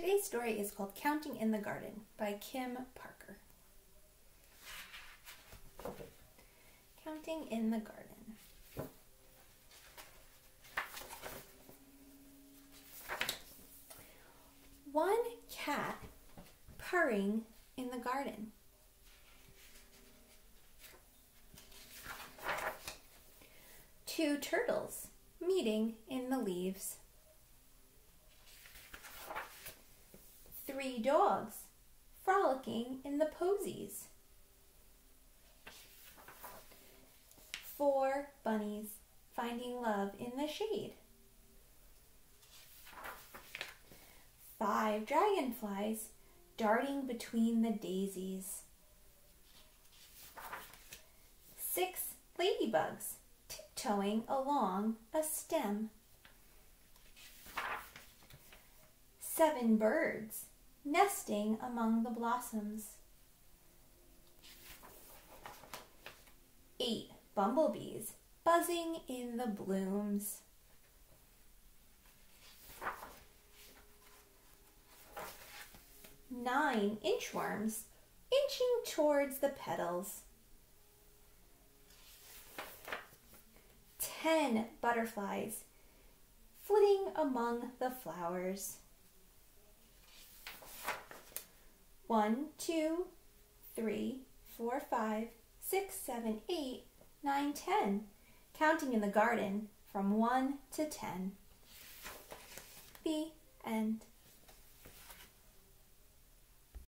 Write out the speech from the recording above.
Today's story is called Counting in the Garden by Kim Parker. Counting in the Garden. One cat purring in the garden. Two turtles meeting in the leaves. Three dogs frolicking in the posies. Four bunnies finding love in the shade. Five dragonflies darting between the daisies. Six ladybugs tiptoeing along a stem. Seven birds nesting among the blossoms. Eight bumblebees buzzing in the blooms. Nine inchworms inching towards the petals. Ten butterflies flitting among the flowers. One, two, three, four, five, six, seven, eight, nine, ten. Counting in the garden from one to ten. The end.